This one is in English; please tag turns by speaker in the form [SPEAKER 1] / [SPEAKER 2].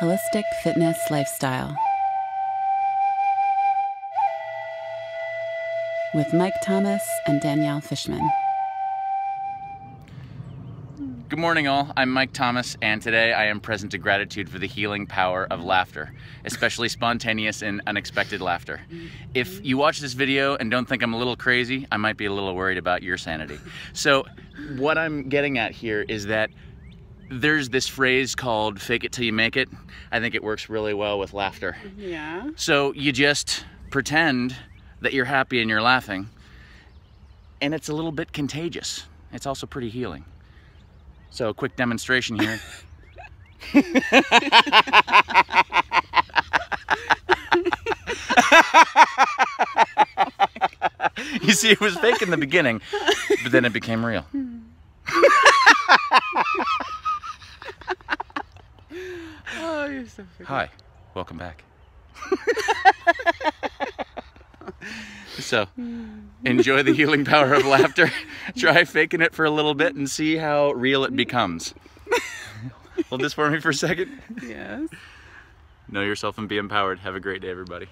[SPEAKER 1] Holistic Fitness Lifestyle with Mike Thomas and Danielle Fishman.
[SPEAKER 2] Good morning, all. I'm Mike Thomas, and today I am present to gratitude for the healing power of laughter, especially spontaneous and unexpected laughter. If you watch this video and don't think I'm a little crazy, I might be a little worried about your sanity. So, what I'm getting at here is that there's this phrase called fake it till you make it. I think it works really well with laughter.
[SPEAKER 3] Yeah.
[SPEAKER 2] So, you just pretend that you're happy and you're laughing, and it's a little bit contagious. It's also pretty healing. So a quick demonstration here. you see, it was fake in the beginning, but then it became real.
[SPEAKER 3] Oh, you're so funny.
[SPEAKER 2] Hi, welcome back. so, enjoy the healing power of laughter. Try faking it for a little bit and see how real it becomes. Hold this for me for a second.
[SPEAKER 3] Yes.
[SPEAKER 2] Know yourself and be empowered. Have a great day, everybody.